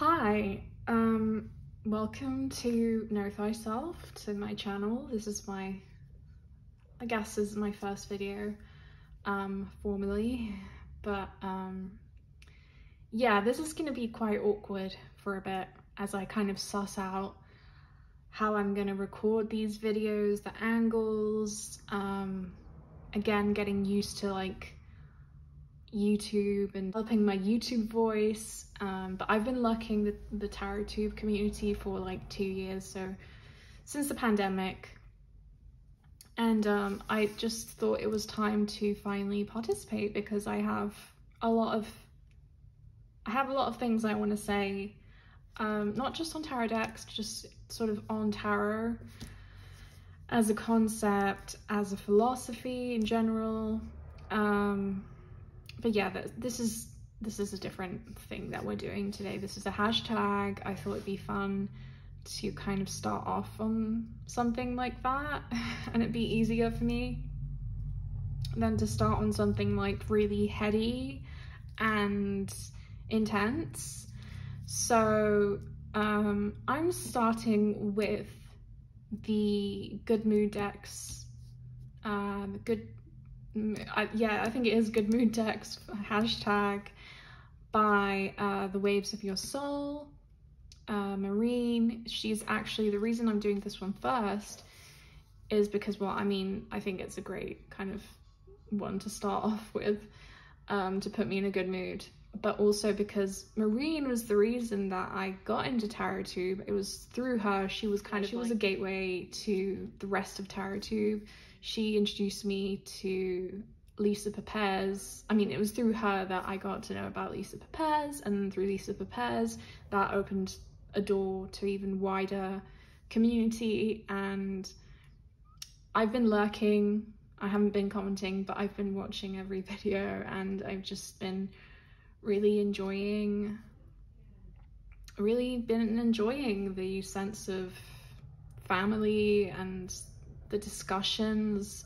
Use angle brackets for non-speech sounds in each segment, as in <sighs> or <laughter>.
Hi, um, welcome to Know Thyself, to my channel. This is my, I guess this is my first video, um, formally, but, um, yeah, this is gonna be quite awkward for a bit as I kind of suss out how I'm gonna record these videos, the angles, um, again, getting used to like YouTube and developing my YouTube voice. Um, but I've been lurking the, the Tarot Tube community for like two years, so since the pandemic. And um, I just thought it was time to finally participate because I have a lot of I have a lot of things I want to say, um, not just on tarot decks, just sort of on tarot as a concept, as a philosophy in general. Um, but yeah, this is this is a different thing that we're doing today. This is a hashtag. I thought it'd be fun to kind of start off on something like that <laughs> and it'd be easier for me than to start on something like really heady and intense. So um, I'm starting with the Good Mood decks, um, Good I, yeah, I think it is Good Mood text. hashtag by uh, The Waves of Your Soul, uh, Marine. She's actually, the reason I'm doing this one first is because, well, I mean, I think it's a great kind of one to start <laughs> off with um, to put me in a good mood. But also because Marine was the reason that I got into TarotTube. It was through her. She was kind of, she was a gateway to the rest of TarotTube she introduced me to Lisa Papez. I mean, it was through her that I got to know about Lisa Papez, and through Lisa Papez, that opened a door to even wider community. And I've been lurking, I haven't been commenting, but I've been watching every <laughs> video, and I've just been really enjoying, really been enjoying the sense of family and the discussions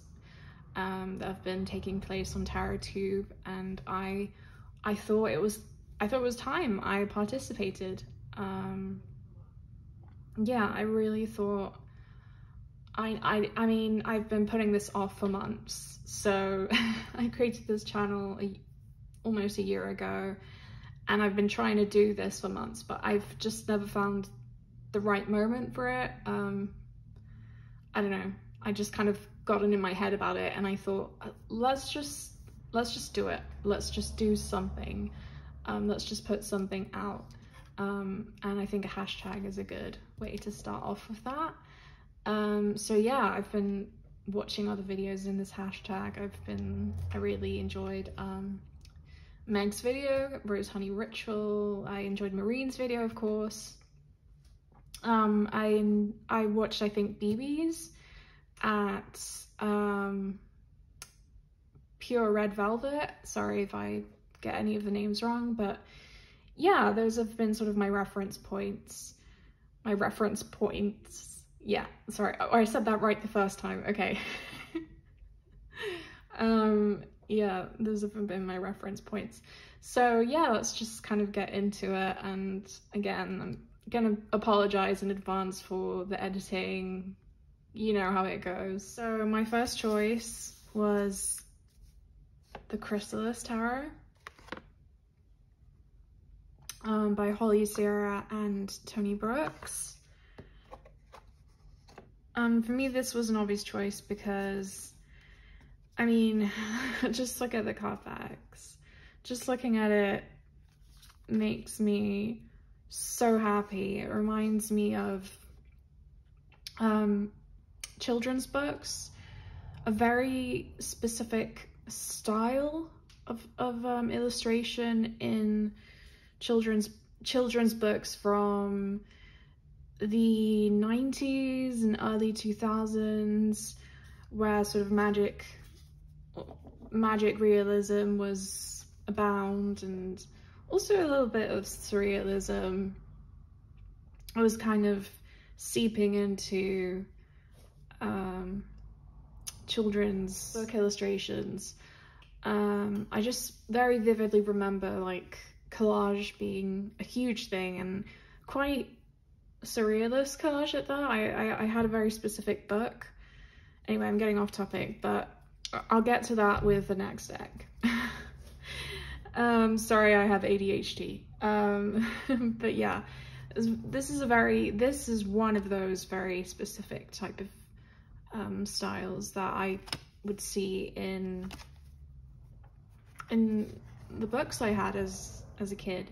um, that have been taking place on TarotTube and I I thought it was I thought it was time I participated. Um, yeah I really thought I, I I mean I've been putting this off for months. So <laughs> I created this channel a, almost a year ago and I've been trying to do this for months but I've just never found the right moment for it. Um, I don't know I just kind of gotten in my head about it and I thought, uh, let's just, let's just do it. Let's just do something. Um, let's just put something out. Um, and I think a hashtag is a good way to start off with that. Um, so yeah, I've been watching other videos in this hashtag. I've been, I really enjoyed um, Meg's video, Rose Honey Ritual. I enjoyed Marine's video, of course. Um, I, I watched, I think, BB's at um, Pure Red Velvet. Sorry if I get any of the names wrong, but yeah, those have been sort of my reference points. My reference points. Yeah, sorry. Oh, I said that right the first time. Okay. <laughs> um, yeah, those have been my reference points. So yeah, let's just kind of get into it. And again, I'm gonna apologize in advance for the editing, you know how it goes. So my first choice was the Chrysalis Tarot um, by Holly Sierra and Toney Brooks. Um, for me, this was an obvious choice because, I mean, <laughs> just look at the card. Just looking at it makes me so happy. It reminds me of um, children's books, a very specific style of, of um, illustration in children's children's books from the 90s and early 2000s where sort of magic magic realism was abound and also a little bit of surrealism. Was kind of seeping into um, children's book illustrations. Um, I just very vividly remember like collage being a huge thing and quite surrealist collage at that. I, I, I had a very specific book. Anyway, I'm getting off topic, but I'll get to that with the next deck. <laughs> um, sorry, I have ADHD. Um, <laughs> but yeah, this is a very, this is one of those very specific type of um, styles that I would see in in the books I had as as a kid.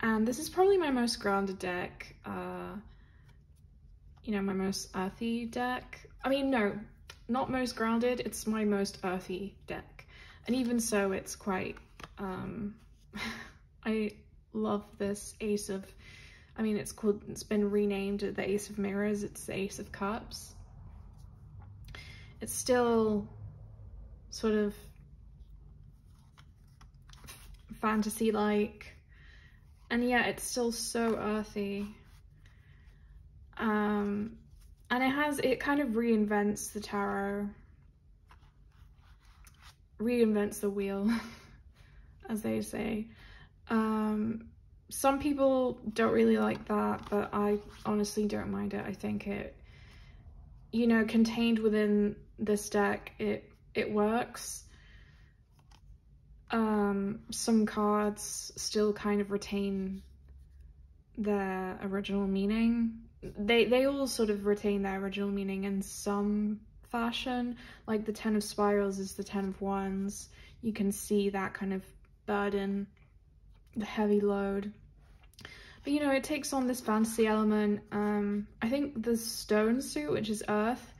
And this is probably my most grounded deck. Uh, you know, my most earthy deck. I mean, no, not most grounded. It's my most earthy deck. And even so, it's quite, um, <laughs> I love this Ace of, I mean, it's called, it's been renamed the Ace of Mirrors. It's the Ace of Cups. It's still sort of fantasy-like and yet it's still so earthy. Um, and it has, it kind of reinvents the tarot, reinvents the wheel, <laughs> as they say. Um, some people don't really like that, but I honestly don't mind it. I think it, you know, contained within this deck, it, it works um, some cards still kind of retain their original meaning. They they all sort of retain their original meaning in some fashion. Like the Ten of Spirals is the Ten of Wands. You can see that kind of burden, the heavy load. But you know, it takes on this fantasy element. Um, I think the stone suit, which is earth,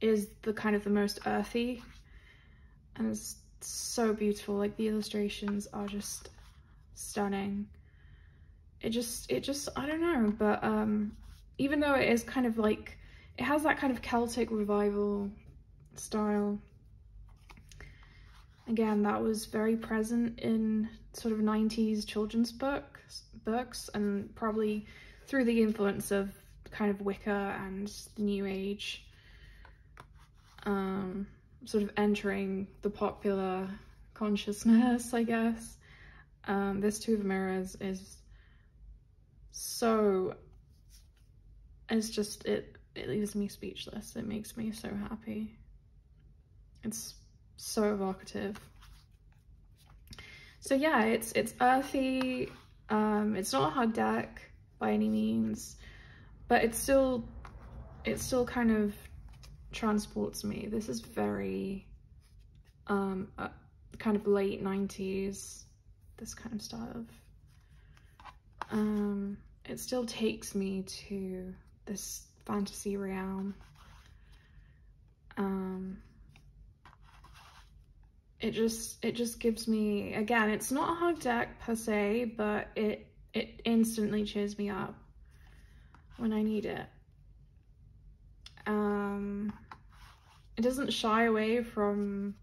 is the kind of the most earthy. And it's so beautiful. Like the illustrations are just stunning. It just, it just, I don't know, but um, even though it is kind of like, it has that kind of Celtic revival style. Again, that was very present in sort of 90s children's books, books and probably through the influence of kind of Wicca and the New Age. Um, sort of entering the popular consciousness, I guess. Um, this Two of Mirrors is so, it's just, it, it leaves me speechless. It makes me so happy. It's so evocative. So yeah, it's, it's earthy. Um, it's not a hug deck by any means, but it's still, it's still kind of transports me. This is very um, uh, kind of late 90s, this kind of stuff. um, it still takes me to this fantasy realm. Um, it just it just gives me again it's not a hard deck per se but it it instantly cheers me up when I need it um, it doesn't shy away from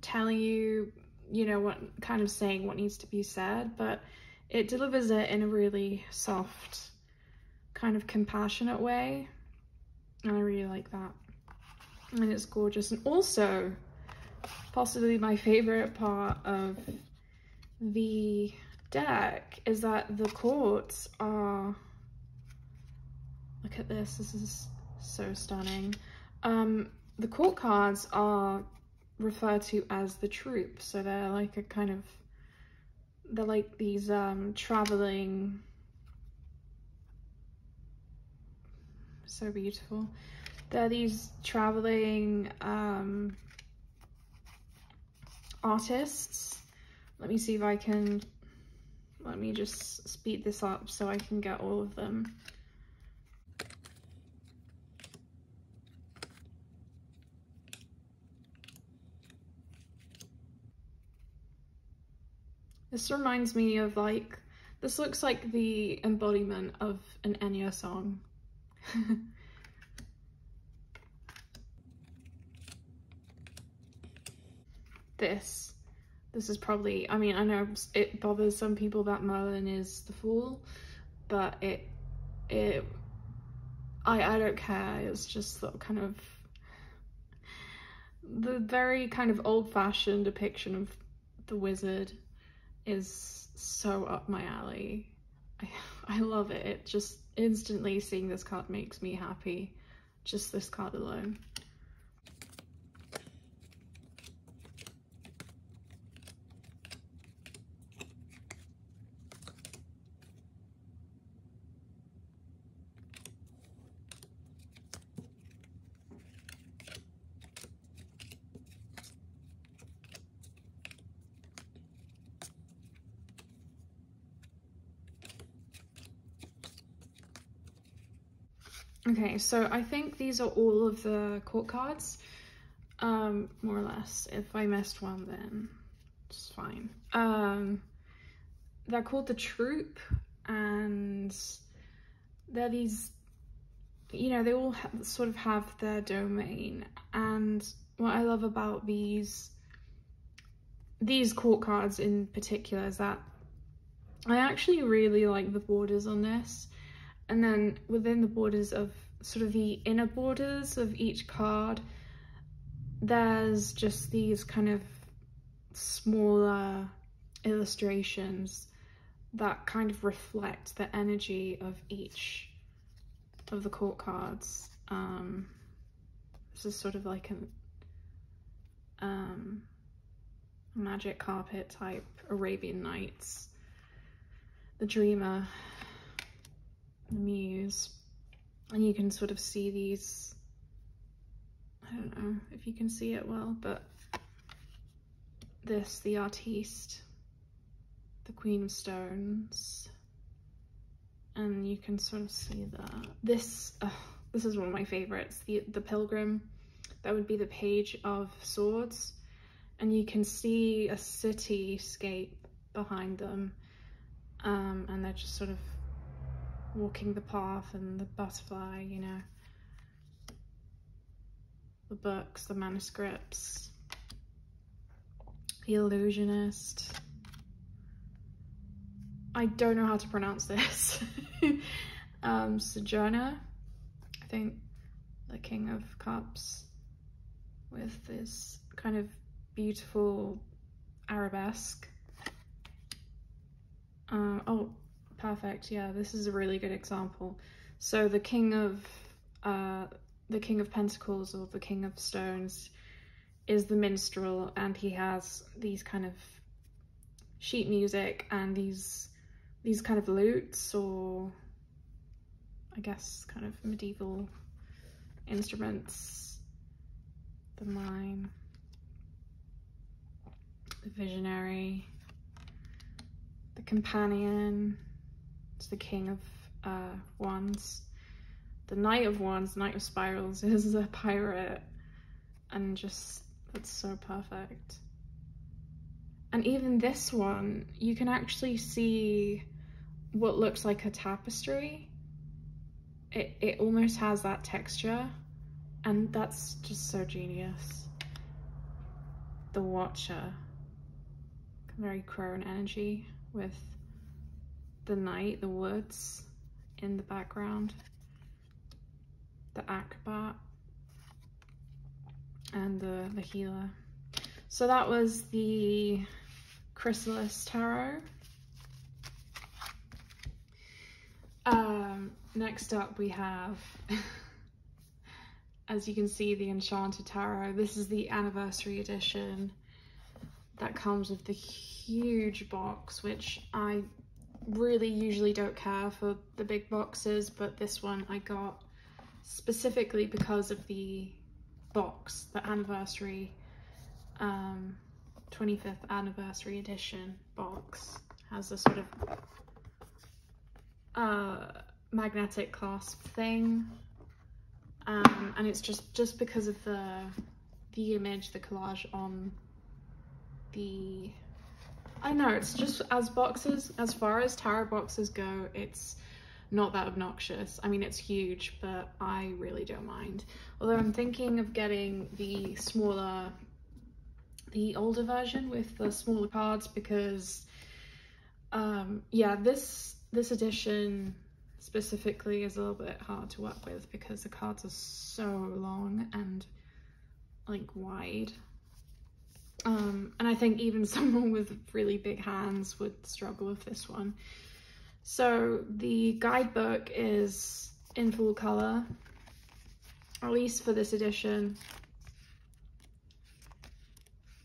telling you, you know, what kind of saying what needs to be said, but it delivers it in a really soft, kind of compassionate way. And I really like that. And it's gorgeous. And also, possibly my favorite part of the deck is that the courts are Look at this, this is so stunning. Um, the court cards are referred to as the troupe, so they're like a kind of, they're like these um, traveling, so beautiful. They're these traveling um, artists. Let me see if I can, let me just speed this up so I can get all of them. This reminds me of like, this looks like the embodiment of an Enya song. <laughs> this, this is probably, I mean, I know it bothers some people that Merlin is the fool, but it, it, I, I don't care. It's just the kind of, the very kind of old fashioned depiction of the wizard is so up my alley. I, love it. It just instantly seeing this card makes me happy. Just this card alone. Okay, so I think these are all of the court cards, um, more or less. If I missed one, then it's fine. Um, they're called the Troupe, and they're these, you know, they all sort of have their domain. And what I love about these, these court cards in particular is that I actually really like the borders on this and then within the borders of sort of the inner borders of each card there's just these kind of smaller illustrations that kind of reflect the energy of each of the court cards. Um, this is sort of like a um, magic carpet type Arabian Nights. The Dreamer the muse and you can sort of see these I don't know if you can see it well but this the artiste the queen of stones. And you can sort of see that. This uh, this is one of my favorites the the pilgrim. That would be the page of swords. And you can see a cityscape behind them. Um, and they're just sort of walking the path and the butterfly, you know, the books, the manuscripts, the illusionist. I don't know how to pronounce this. <laughs> um, Sojourner, I think the King of Cups with this kind of beautiful arabesque. Um, oh, Perfect. Yeah, this is a really good example. So the King of uh, the King of Pentacles or the King of Stones is the minstrel, and he has these kind of sheet music and these these kind of lutes or I guess kind of medieval instruments. The mime, the visionary, the companion, the King of uh, Wands. The Knight of Wands, Knight of Spirals <laughs> is a pirate and just, it's so perfect. And even this one, you can actually see what looks like a tapestry. It, it almost has that texture and that's just so genius. The Watcher, very crone energy with the night, the woods in the background, the acrobat, and the, the healer. So that was the Chrysalis Tarot. Um, next up we have, <laughs> as you can see, the Enchanted Tarot. This is the anniversary edition that comes with the huge box, which I really usually don't care for the big boxes, but this one I got specifically because of the box, the anniversary, um, 25th anniversary edition box has a sort of uh, magnetic clasp thing. Um, and it's just, just because of the, the image, the collage on the I know, it's just as boxes, as far as tarot boxes go, it's not that obnoxious. I mean, it's huge, but I really don't mind. Although I'm thinking of getting the smaller, the older version with the smaller cards because, um, yeah, this, this edition specifically is a little bit hard to work with because the cards are so long and like wide. Um, and I think even <laughs> someone with really big hands would struggle with this one. So the guidebook is in full color, at least for this edition.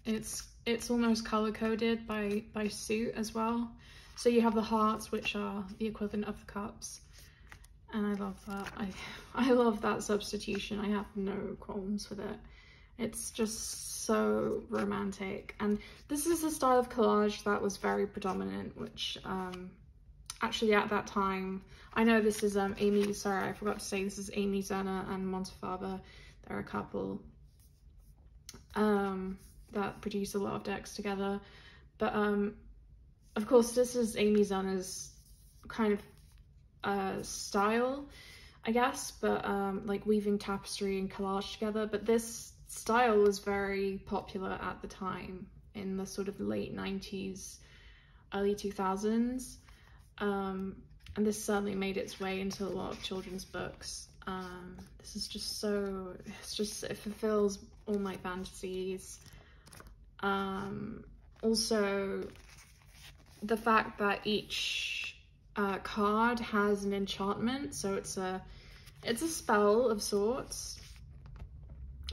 It's it's almost color coded by by suit as well. So you have the hearts, which are the equivalent of the cups. And I love that. I, <laughs> I love that substitution. I have no qualms with it. It's just so romantic. And this is a style of collage that was very predominant, which um, actually at that time, I know this is um, Amy, sorry, I forgot to say this is Amy Zerner and Monte Farber. They're a couple um, that produce a lot of decks together. But um, of course, this is Amy Zerner's kind of uh, style, I guess, but um, like weaving tapestry and collage together. But this style was very popular at the time in the sort of late 90s, early 2000s. Um, and this certainly made its way into a lot of children's books. Um, this is just so, it's just, it fulfills all my fantasies. Um, also, the fact that each uh, card has an enchantment, so it's a it's a spell of sorts.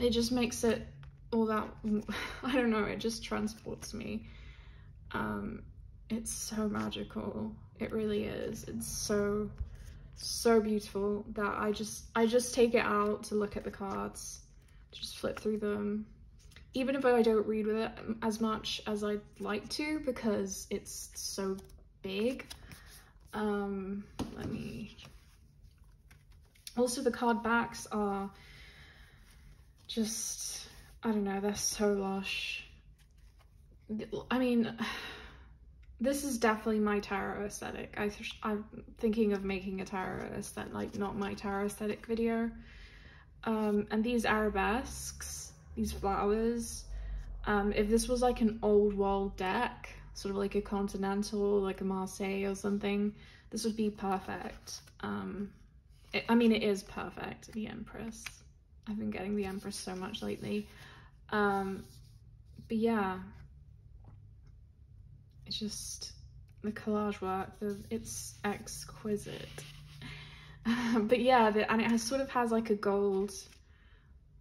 It just makes it all that <laughs> I don't know. It just transports me. Um, it's so magical. It really is. It's so so beautiful that I just I just take it out to look at the cards, just flip through them, even if I don't read with it as much as I'd like to because it's so big. Um, let me... Also, the card backs are just, I don't know, they're so lush. I mean, this is definitely my tarot aesthetic. I I'm thinking of making a tarot aesthetic, like not my tarot aesthetic video. Um, and these arabesques these flowers. Um, if this was like an old world deck, sort of like a continental, like a Marseille or something, this would be perfect. Um, it, I mean, it is perfect, the Empress. I've been getting the Empress so much lately. Um, but yeah, it's just the collage work, it's exquisite. <laughs> but yeah, the, and it has sort of has like a gold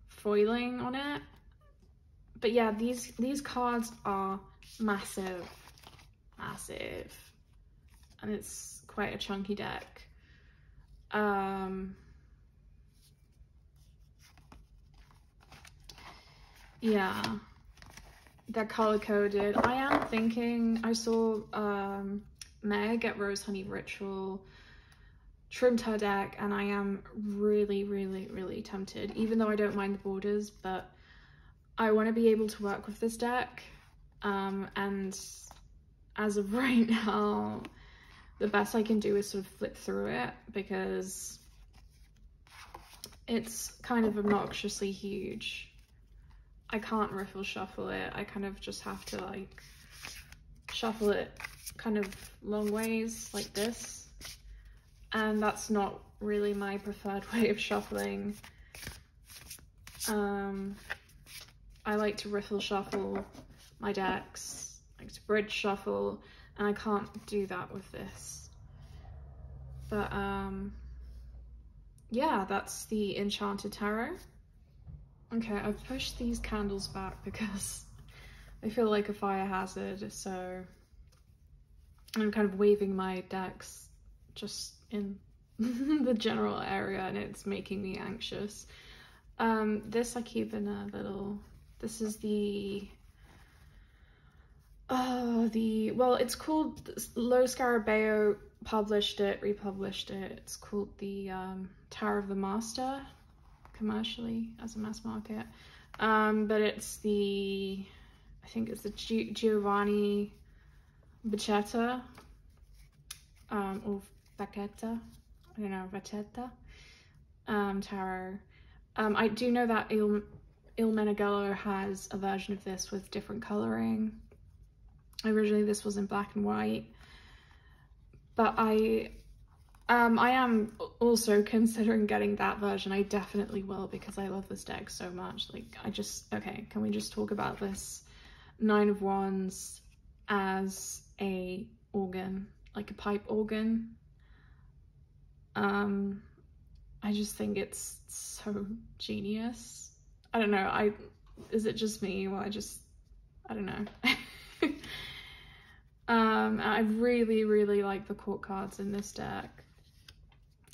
foiling on it. But yeah, these, these cards are massive, massive. And it's quite a chunky deck. Um, yeah, they're color coded. I am thinking, I saw um, Meg at Rose Honey Ritual trimmed her deck and I am really, really, really tempted, even though I don't mind the borders, but I want to be able to work with this deck. Um, and as of <laughs> right now, the best I can do is sort of flip through it because it's kind of obnoxiously huge. I can't riffle shuffle it. I kind of just have to like shuffle it kind of long ways like this and that's not really my preferred <laughs> way of shuffling. Um, I like to riffle shuffle my decks, I like to bridge shuffle, and I can't do that with this. But um, yeah, that's the Enchanted Tarot. Okay, I've pushed these candles back because they feel like a fire hazard, so I'm kind of waving my decks just in <laughs> the general area and it's making me anxious. Um, this I keep in a little, this is the, oh, the, well, it's called, Lo Scarabeo published it, republished it. It's called the um, Tarot of the Master commercially as a mass market. Um, but it's the, I think it's the G Giovanni Bacchetta um, or Vacchetta, I don't know, Vacchetta um, tarot. Um, I do know that Il, Il Meneghello has a version of this with different colouring. Originally this was in black and white, but I um, I am also considering getting that version. I definitely will because I love this deck so much. Like, I just, okay, can we just talk about this? Nine of Wands as a organ, like a pipe organ. Um, I just think it's so genius. I don't know, I is it just me or I just I don't know. <laughs> um, I really, really like the court cards in this deck.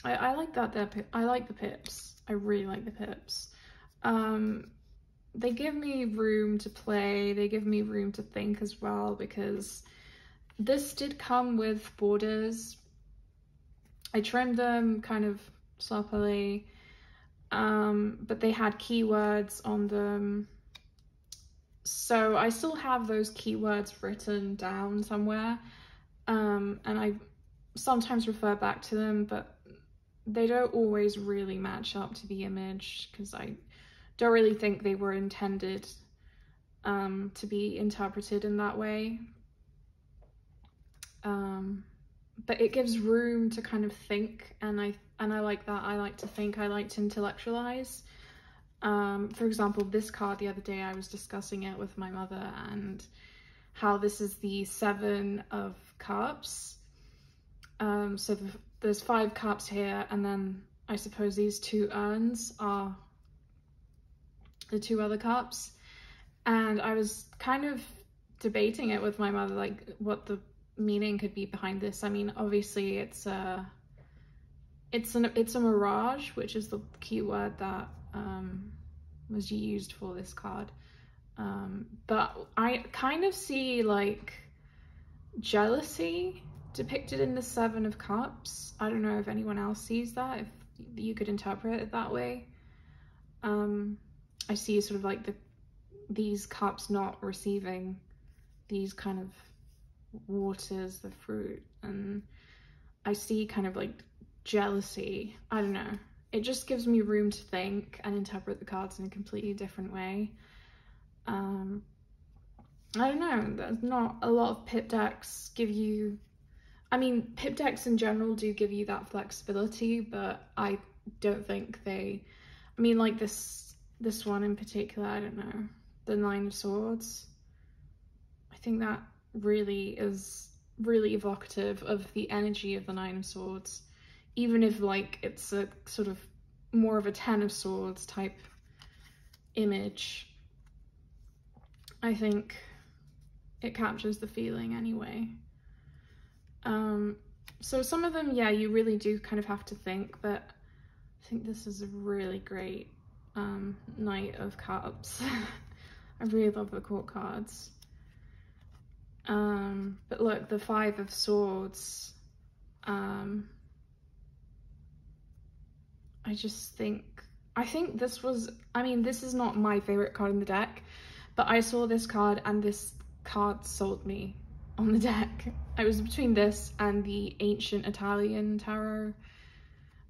I, I like that they're I like the pips. I really like the pips. Um, they give me room to play. They give me room to think as well because this did come with borders. I trimmed them kind of sloppily, um, but they had keywords on them. So I still have those keywords written down somewhere, um, and I sometimes refer back to them, but they don't always really match up to the image because I don't really think they were intended um, to be interpreted in that way. Um, but it gives room to kind of think and I and I like that. I like to think, I like to intellectualize. Um, for example, this card the other day I was discussing it with my mother and how this is the seven of cups. Um, so the, there's five cups here and then I suppose these two urns are the two other cups. And I was kind of debating it with my mother, like what the meaning could be behind this. I mean, obviously it's a it's an it's a mirage, which is the key word that um, was used for this card. Um, but I kind of see like jealousy depicted in the Seven of Cups. I don't know if anyone else sees that, if you could interpret it that way. Um, I see sort of like the these cups not receiving these kind of waters, the fruit, and I see kind of like jealousy. I don't know. It just gives me room to think and interpret the cards in a completely different way. Um, I don't know. There's not a lot of pip decks give you. I mean, pip decks in general do give you that flexibility, but I don't think they. I mean, like this this one in particular. I don't know the Nine of Swords. I think that really is really evocative of the energy of the Nine of Swords, even if like it's a sort of more of a Ten of Swords type image. I think it captures the feeling anyway. Um, so some of them, yeah, you really do kind of have to think, but I think this is a really great um, Knight of Cups. <laughs> I really love the court cards. Um, but look, the Five of Swords, um, I just think, I think this was, I mean, this is not my favorite card in the deck, but I saw this card and this card sold me on the deck. I was between this and the ancient Italian tarot,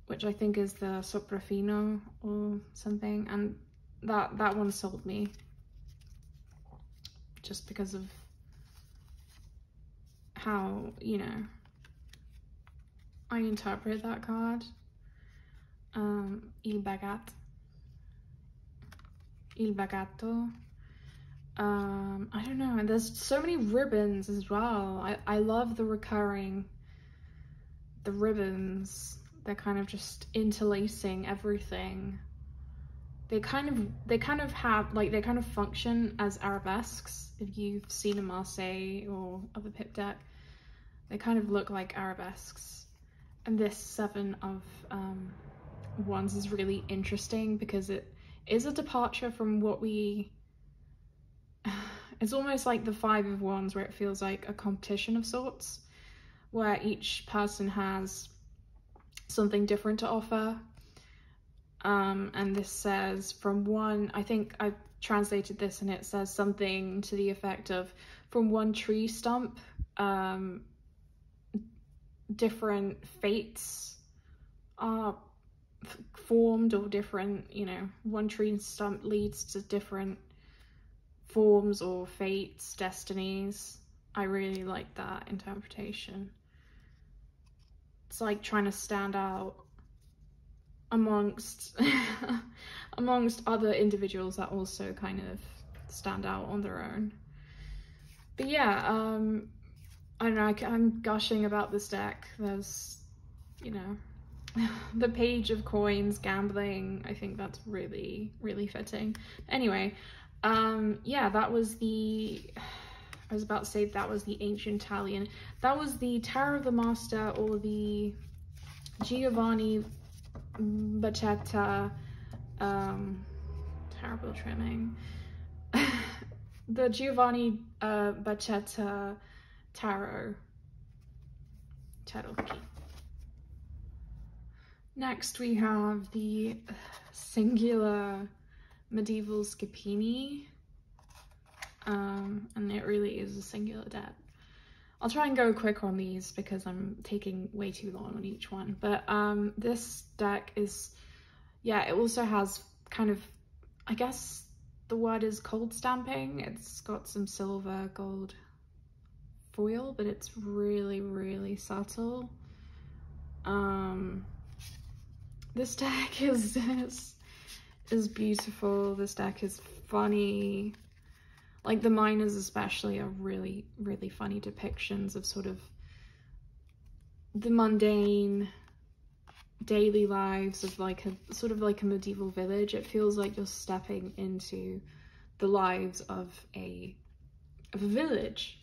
which I think is the Soprafino or something, and that, that one sold me just because of how, you know, I interpret that card. Um, il bagat. Il bagatto. Um, I don't know, and there's so many ribbons as well. I, I love the recurring, the ribbons. They're kind of just interlacing everything. They kind of, they kind of have, like, they kind of function as arabesques. If you've seen a Marseille or other pip deck, they kind of look like arabesques. And this seven of um, wands is really interesting because it is a departure from what we... It's almost like the five of wands where it feels like a competition of sorts, where each person has something different to offer. Um, and this says from one, I think I've translated this and it says something to the effect of from one tree stump um, different fates are formed or different, you know, one tree stump leads to different forms or fates, destinies. I really like that interpretation. It's like trying to stand out amongst <laughs> amongst other individuals that also kind of stand out on their own. but yeah, um, I don't know, I'm gushing about this deck. There's, you know, <laughs> the page of coins, gambling, I think that's really, really fitting. Anyway, um, yeah, that was the, I was about to say that was the ancient Italian. That was the Tarot of the Master or the Giovanni Battista, um, terrible trimming. <laughs> the Giovanni uh, Battista Tarot Tarocchi. Next we have the singular medieval Scapini. Um, and it really is a singular deck. I'll try and go quick on these because I'm taking way too long on each one. But um, this deck is, yeah, it also has kind of, I guess the word is cold stamping. It's got some silver, gold foil, but it's really, really subtle. Um, this deck <laughs> is, is, beautiful. This deck is funny. Like the minors especially are really, really funny depictions of sort of the mundane daily lives of like a sort of like a medieval village. It feels like you're stepping into the lives of a of a village.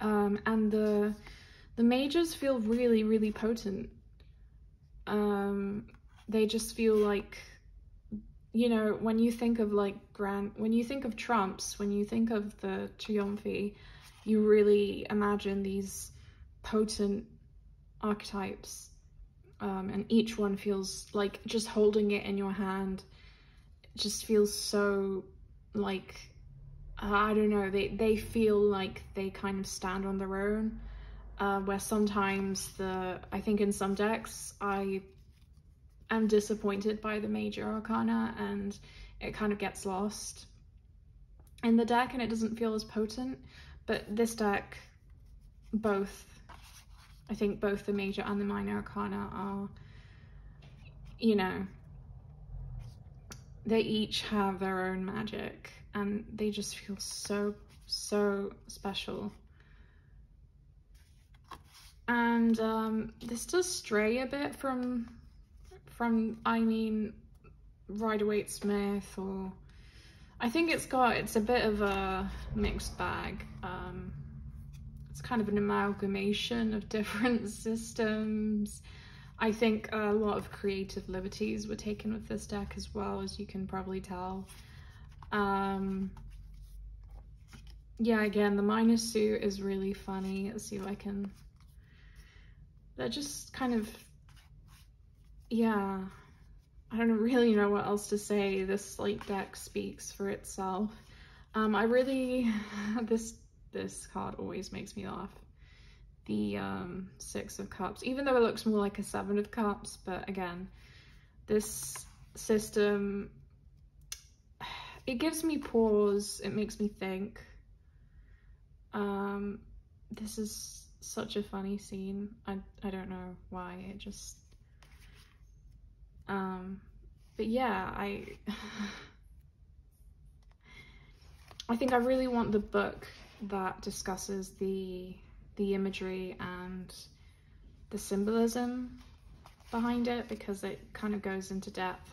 Um, and the the mages feel really, really potent. Um, they just feel like you know, when you think of like grand, when you think of trumps, when you think of the Trionfi, you really imagine these potent archetypes. Um, and each one feels like just holding it in your hand just feels so like, I don't know, they, they feel like they kind of stand on their own. Uh, where sometimes the, I think in some decks, I am disappointed by the major arcana and it kind of gets lost in the deck and it doesn't feel as potent. But this deck, both, I think both the major and the minor arcana are, you know, they each have their own magic and they just feel so, so special. And um, this does stray a bit from from, I mean, Rider-Waite-Smith or I think it's got, it's a bit of a mixed bag. Um, it's kind of an amalgamation of <laughs> different systems. I think a lot of creative liberties were taken with this deck as well, as you can probably tell. Um, yeah, again, the minus suit is really funny. Let's see if I can... They're just kind of yeah, I don't really know what else to say. This like deck speaks for itself. Um, I really, <laughs> this, this card always makes me laugh. The um, Six of Cups, even though it looks more like a Seven of Cups, but again, this system, <sighs> it gives me pause, it makes me think. Um, this is such a funny scene. I, I don't know why, it just um, but yeah, I <laughs> I think I really want the book that discusses the the imagery and the symbolism behind it because it kind of goes into depth.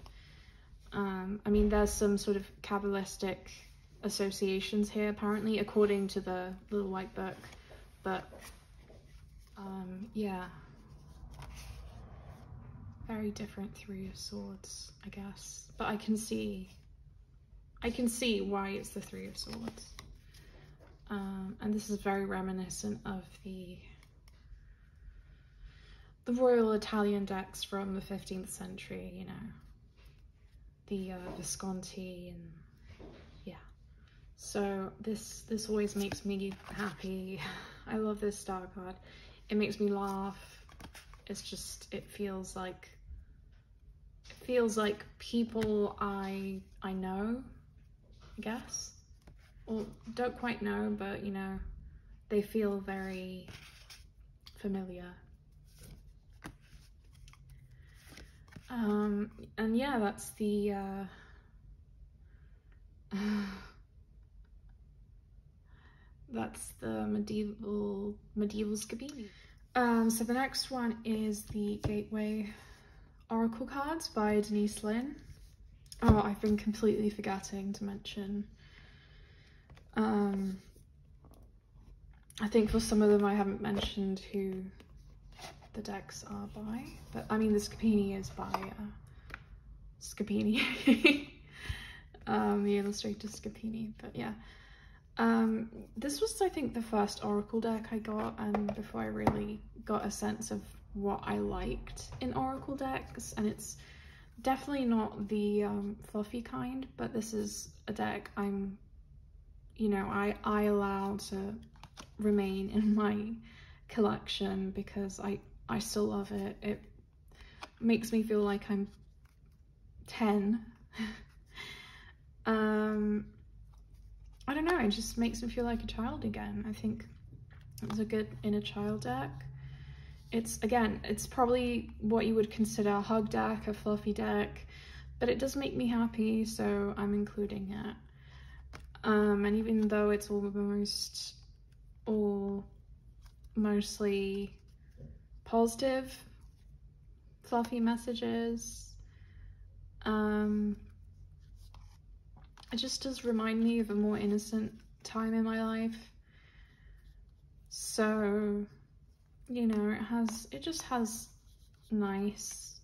Um, I mean, there's some sort of Kabbalistic associations here, apparently, according to the Little White Book, but um, yeah very different Three of Swords, I guess. But I can see, I can see why it's the Three of Swords. Um, and this is very reminiscent of the the Royal Italian decks from the 15th century, you know, the uh, Visconti and yeah. So this this always makes me happy. I love this star card. It makes me laugh. It's just, it feels like feels like people I I know, I guess. Or don't quite know, but you know, they feel very familiar. Um, and yeah, that's the, uh, <sighs> That's the medieval medieval Scapini. Um, so the next one is the Gateway Oracle cards by Denise Linn. Oh, I've been completely forgetting to mention. Um, I think for some of them I haven't mentioned who the decks are by, but I mean the Scapini is by uh, Scapini, <laughs> um, the illustrator Scapini, but yeah. Um, this was I think the first Oracle deck I got and before I really got a sense of what I liked in Oracle decks and it's definitely not the um, fluffy kind but this is a deck I'm you know I, I allow to remain in <laughs> my collection because I, I still love it. It makes me feel like I'm 10. <laughs> um, I don't know, it just makes me feel like a child again. I think it was a good inner child deck. It's, again, it's probably what you would consider a hug deck, a fluffy deck, but it does make me happy, so I'm including it. Um, and even though it's almost all mostly positive, fluffy messages. Um, it just does remind me of a more innocent time in my life. So, you know, it has, it just has nice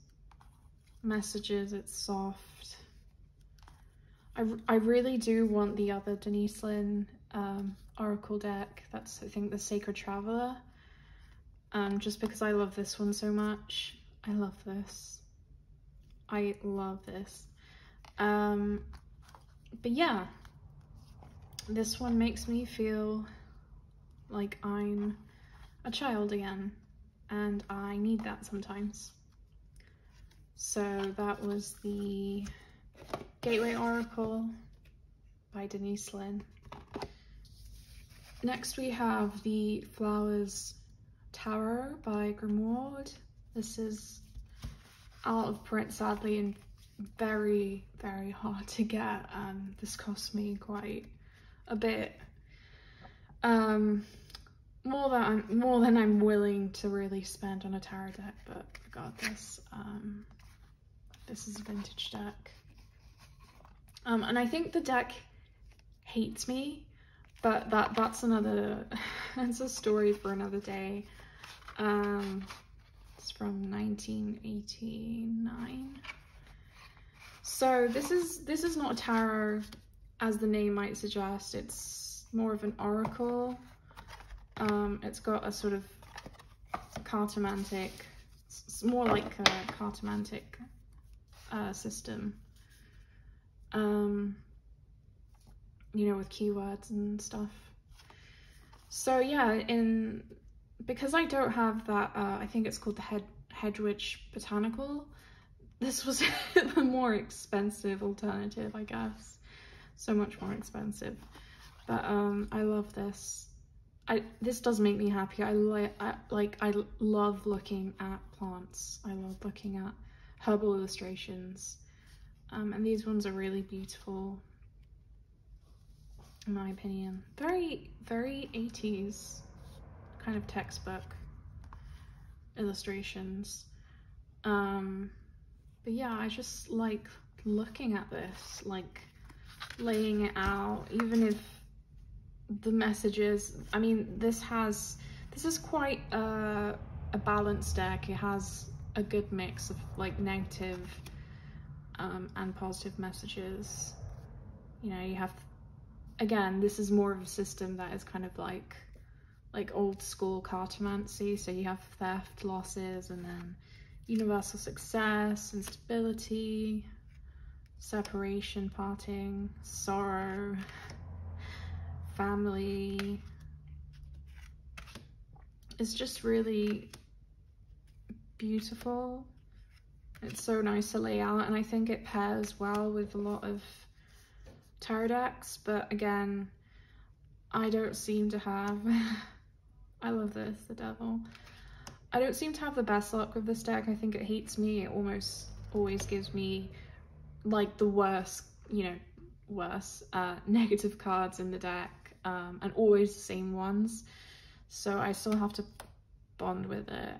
messages, it's soft. I, I really do want the other Denise Linn um, Oracle deck. That's, I think, the Sacred Traveler. Um, just because I love this one so much. I love this. I love this. Um, but yeah, this one makes me feel like I'm a child again, and I need that sometimes. So that was the Gateway Oracle by Denise Linn. Next we have the Flowers Tarot by Grimoire. This is out of print sadly and very, very hard to get. Um, this cost me quite a bit. Um, more than I'm, more than I'm willing to really spend on a tarot deck, but I got this. Um, this is a vintage deck. Um, and I think the deck hates me but that that's another <laughs> that's a story for another day um it's from 1989 so this is this is not a tarot as the name might suggest it's more of an oracle um it's got a sort of cartomantic it's more like a cartomantic uh, system um you know, with keywords and stuff. So yeah, in because I don't have that, uh, I think it's called the Head Hedwig Botanical. This was <laughs> the more expensive alternative, I guess. So much more expensive. But um, I love this. I this does make me happy. I like I, like I love looking at plants. I love looking at herbal illustrations. Um, and these ones are really beautiful in my opinion. Very, very 80s kind of textbook illustrations. Um, but yeah, I just like looking at this, like laying it out, even if the messages, I mean, this has, this is quite a, a balanced deck. It has a good mix of like negative um, and positive messages. You know, you have again, this is more of a system that is kind of like like old school cartomancy. So you have theft, losses, and then universal success, instability, separation, parting, sorrow, family. It's just really beautiful. It's so nice to lay out and I think it pairs well with a lot of tarot decks, but again, I don't seem to have, <laughs> I love this, the devil. I don't seem to have the best luck with this deck. I think it hates me. It almost always gives me like the worst, you know, worse uh, <laughs> negative cards in the deck. Um, and always the same ones. So I still have to bond with it.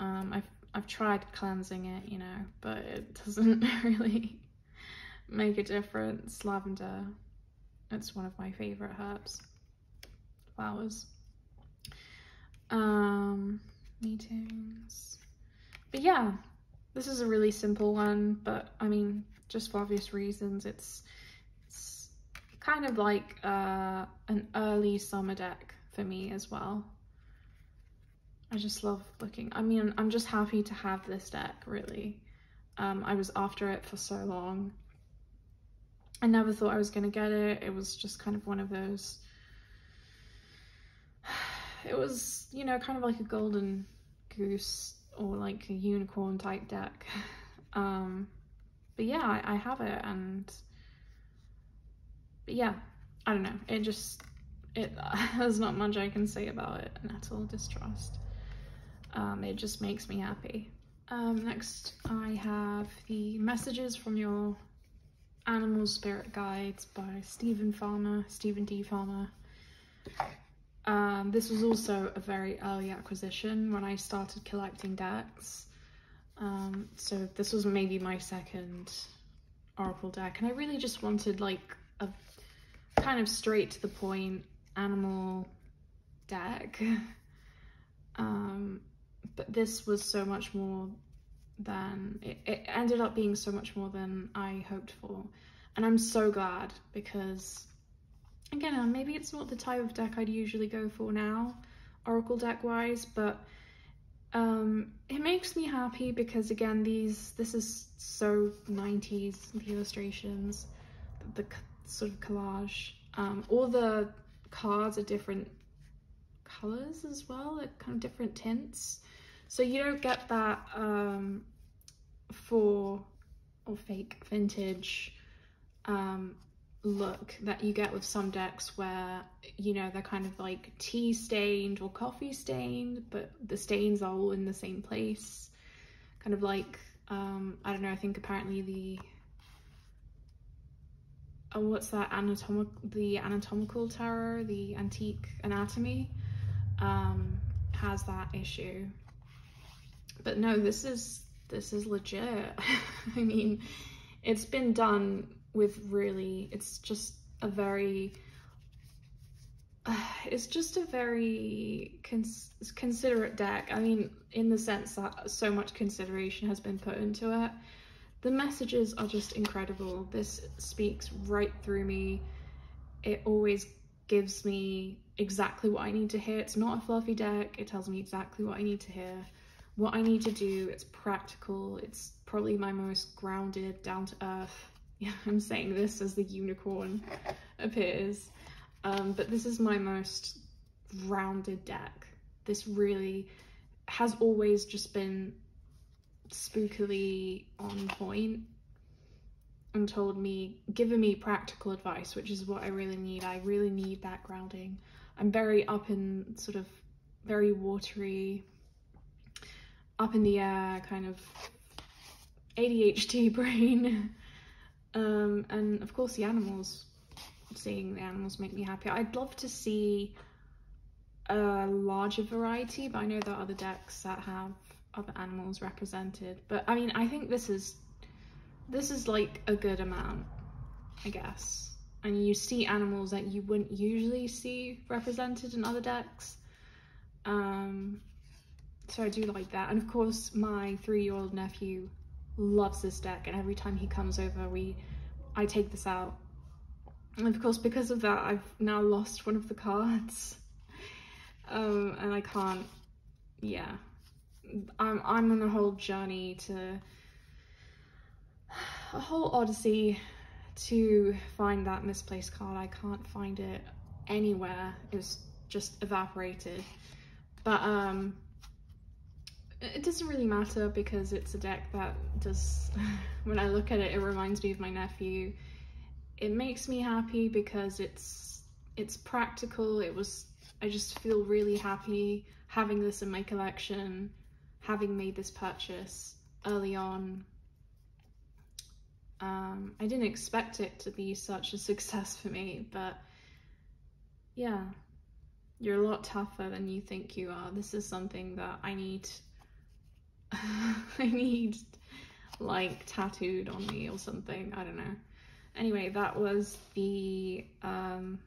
Um, I've, I've tried cleansing it, you know, but it <laughs> doesn't really make a difference. Lavender, it's one of my favorite herbs, flowers. Um, meetings. But yeah, this is a really simple one, but I mean, just for obvious reasons, it's, it's kind of like uh, an early summer deck for me as well. I just love looking. I mean, I'm just happy to have this deck, really. Um, I was after it for so long. I never thought I was going to get it. It was just kind of one of those... <sighs> It was, you know, kind of like a golden goose or like a unicorn type deck. <laughs> Um, but yeah, I, I have it and... But yeah, I don't know. It just... It, <laughs> there's not much I can say about it. Nettle Distrust. Um, it just makes me happy. Um, next, I have the Messages from Your Animal Spirit Guides by Steven Farmer, Steven D. Farmer. Um, this was also a very early acquisition when I started collecting decks. Um, so this was maybe my second Oracle deck, and I really just wanted like kind of straight to the point animal deck. <laughs> Um, but this was so much more than it, it ended up being so much more than I hoped for and I'm so glad because again uh, maybe it's not the type of deck I'd usually go for now oracle deck wise but um it makes me happy because again these this is so 90s the illustrations the, the sort of collage um all the cards are different colors as well like kind of different tints so you don't get that um, for or fake vintage um, look that you get with some decks where, you know, they're kind of like tea stained or coffee stained, but the stains are all in the same place. Kind of like, um, I don't know, I think apparently the oh, what's that anatomical the anatomical tarot the antique anatomy um has that issue but no, this is this is legit. <laughs> I mean, it's been done with really, it's just a very, uh, <sighs> it's just a very cons considerate deck. I mean, in the sense that so much consideration has been put into it. The messages are just incredible. This speaks right through me. It always gives me exactly what I need to hear. It's not a fluffy deck. It tells me exactly what I need to hear what I need to do. It's practical. It's probably my most grounded, down to earth. <laughs> Yeah, I'm saying this as the unicorn <laughs> appears. Um, but this is my most rounded deck. This really has always just been spookily on point and told me, given me practical advice, which is what I really need. I really need that grounding. I'm very up in sort of very watery up in the air kind of ADHD <laughs> brain. um, and of course the animals, seeing the animals make me happy. I'd love to see a larger variety, but I know there are other decks that have other animals represented. But I mean, I think this is, this is like a good amount, I guess. And you see animals that you wouldn't usually see represented in other decks. Um, so I do like that. And of course, my three-year-old nephew loves this deck, and every time he comes over, we, I take this out. And of course, because of that, I've now lost one of the cards. <laughs> Um, and I can't, yeah. I'm, I'm on a whole journey to, a whole odyssey to find that misplaced card. I can't find it anywhere. It's just evaporated. But, um, it doesn't really matter because it's a deck that does, <laughs> when I look at it, it reminds me of my nephew. It makes me happy because it's, it's practical. It was, I just feel really happy having this in my collection, having made this purchase early on. Um, I didn't expect it to be such a success for me, but yeah, you're a lot tougher than you think you are. This is something that I need, <laughs> I need like tattooed on me or something. I don't know. Anyway, that was the um,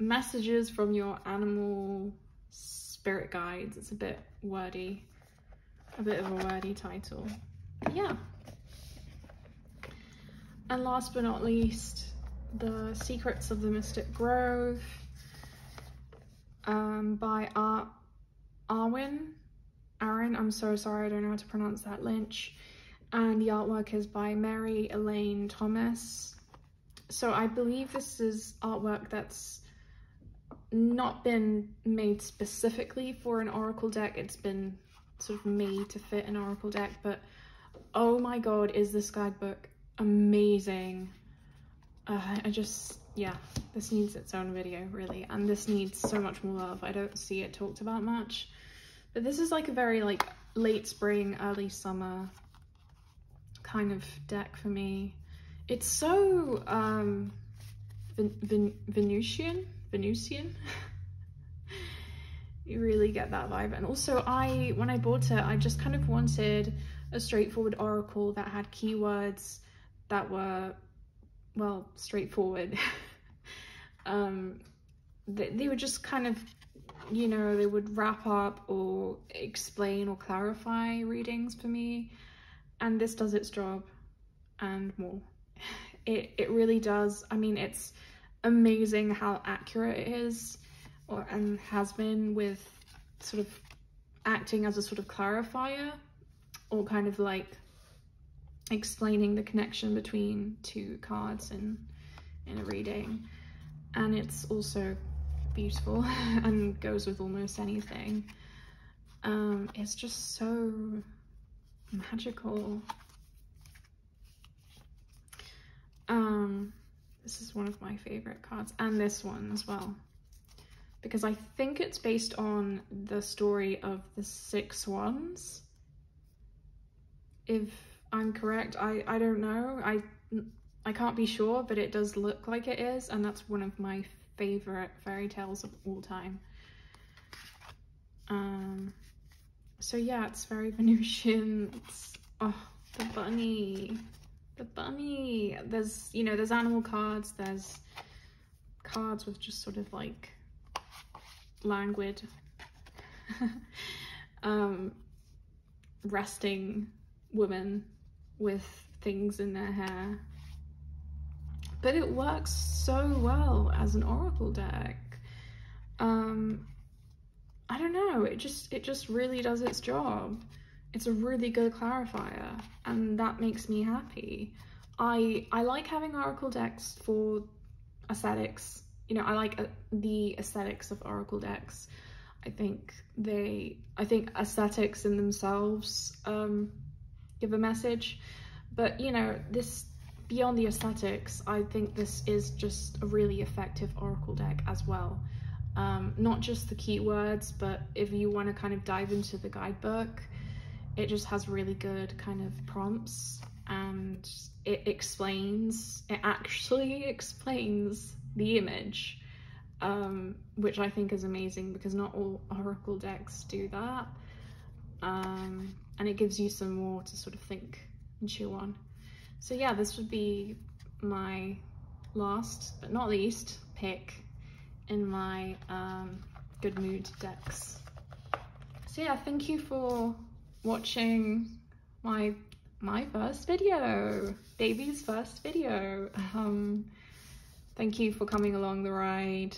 messages from your animal spirit guides. It's a bit wordy, a bit of a wordy title. Yeah. And last but not least, The Secrets of the Mystic Grove um, by Ar Arwen. Aaron, I'm so sorry, I don't know how to pronounce that, Lynch. And the artwork is by Mary Elaine Thomas. So I believe this is artwork that's not been made specifically for an Oracle deck. It's been sort of made to fit an Oracle deck, but oh my god, is this guidebook amazing. Uh, I just, yeah, this needs its own video, really. And this needs so much more love. I don't see it talked about much. But this is like a very like late spring, early summer kind of deck for me. It's so um, Ven Ven Venusian, Venusian. <laughs> you really get that vibe. And also I, when I bought it, I just kind of wanted a straightforward oracle that had keywords that were, well, straightforward. <laughs> um, they, they would just kind of, you know, they would wrap up or explain or clarify readings for me. And this does its job and more. <laughs> It, it really does. I mean, it's amazing how accurate it is or and has been with sort of acting as a sort of clarifier or kind of like explaining the connection between two cards in in a reading. And it's also beautiful <laughs> and goes with almost anything. Um it's just so magical. Um this is one of my favorite cards and this one as well because I think it's based on the story of the six swans if I'm correct. I, I don't know. I, I can't be sure, but it does look like it is, and that's one of my favorite fairy tales of all time. Um, so yeah, it's very <laughs> Venusian. It's, oh, the bunny, the bunny. There's, you know, there's animal cards, there's cards with just sort of like languid, <laughs> um, resting women with things in their hair. But it works so well as an oracle deck. Um, I don't know, it just it just really does its job. It's a really good clarifier and that makes me happy. I I like having oracle decks for aesthetics. You know, I like uh, the aesthetics of oracle decks. I think they I think aesthetics in themselves um give a message. But you know, this beyond the aesthetics, I think this is just a really effective Oracle deck as well. Um, not just the keywords, but if you want to kind of dive into the guidebook, it just has really good kind of prompts and it explains, it actually <laughs> explains the image, um, which I think is amazing because not all Oracle decks do that. Um, and it gives you some more to sort of think and chew on. So yeah, this would be my last but not least pick in my um, good mood decks. So yeah, thank you for watching my my first video, baby's first video. Um, thank you for coming along the ride.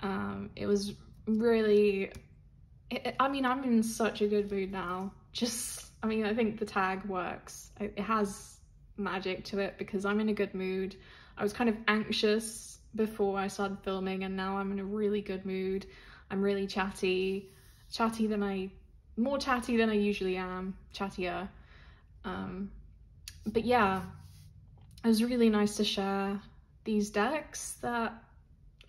Um, it was really, it, I mean, I'm in such a good mood now just, I mean, I think the tag works. It has magic to it because I'm in a good mood. I was kind of anxious before I started filming and now I'm in a really good mood. I'm really chatty, chatty than I, more chatty than I usually am, chattier. Um, but yeah, it was really nice to share these decks that,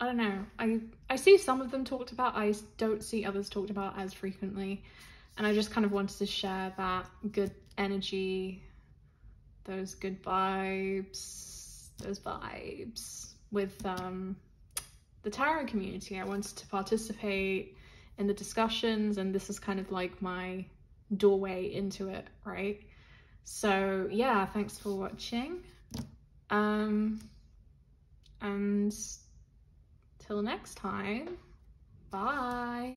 I don't know, I, I see some of them talked about, I don't see others talked about as frequently and I just kind of wanted to share that good energy, those good vibes, those vibes with um, the tarot community. I wanted to participate in the discussions and this is kind of like my doorway into it, right? So yeah, thanks for watching. Um, and till next time, bye.